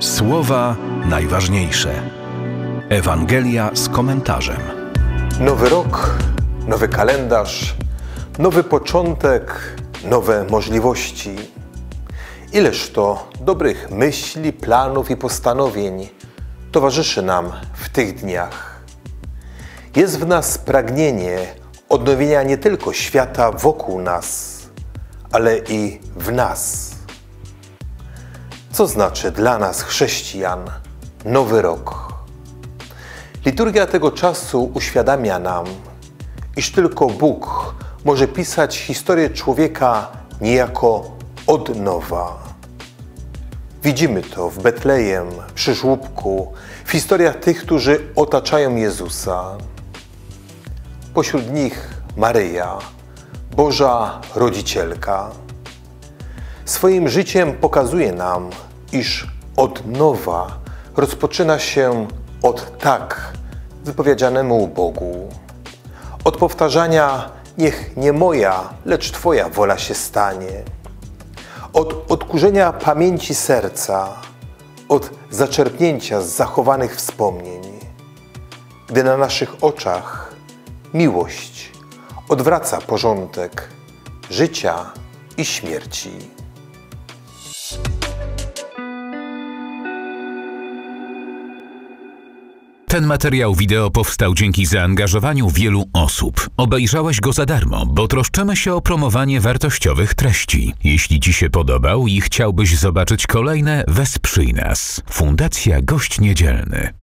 Słowa najważniejsze. Ewangelia z komentarzem. Nowy rok, nowy kalendarz, nowy początek, nowe możliwości. Ileż to dobrych myśli, planów i postanowień towarzyszy nam w tych dniach. Jest w nas pragnienie odnowienia nie tylko świata wokół nas, ale i w nas. Co znaczy dla nas, chrześcijan, nowy rok? Liturgia tego czasu uświadamia nam, iż tylko Bóg może pisać historię człowieka niejako od nowa. Widzimy to w Betlejem, przy żłóbku, w historiach tych, którzy otaczają Jezusa. Pośród nich Maryja, Boża Rodzicielka. Swoim życiem pokazuje nam, iż od nowa rozpoczyna się od tak wypowiedzianemu Bogu. Od powtarzania niech nie moja, lecz Twoja wola się stanie. Od odkurzenia pamięci serca, od zaczerpnięcia z zachowanych wspomnień. Gdy na naszych oczach miłość odwraca porządek życia i śmierci. Ten materiał wideo powstał dzięki zaangażowaniu wielu osób. Obejrzałeś go za darmo, bo troszczymy się o promowanie wartościowych treści. Jeśli Ci się podobał i chciałbyś zobaczyć kolejne, wesprzyj nas. Fundacja Gość Niedzielny.